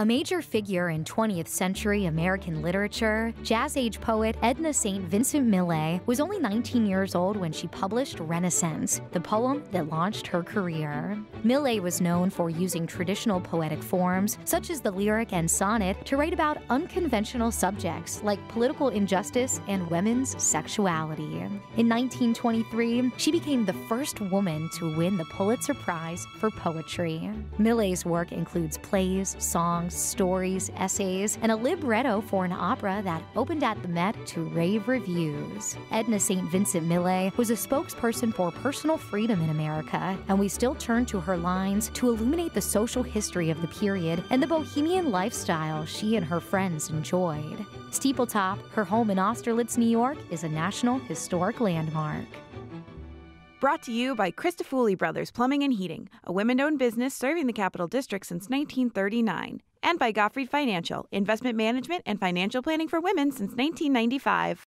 A major figure in 20th century American literature, Jazz Age poet Edna St. Vincent Millay was only 19 years old when she published Renascence, the poem that launched her career. Millay was known for using traditional poetic forms, such as the lyric and sonnet, to write about unconventional subjects like political injustice and women's sexuality. In 1923, she became the first woman to win the Pulitzer Prize for Poetry. Millay's work includes plays, songs, stories, essays, and a libretto for an opera that opened at the Met to rave reviews. Edna St. Vincent Millay was a spokesperson for personal freedom in America, and we still turn to her lines to illuminate the social history of the period and the bohemian lifestyle she and her friends enjoyed. Steepletop, her home in Austerlitz, New York, is a National Historic Landmark. Brought to you by Christofouli Brothers Plumbing and Heating, a women owned business serving the Capital District since 1939. And by Gottfried Financial, investment management and financial planning for women since 1995.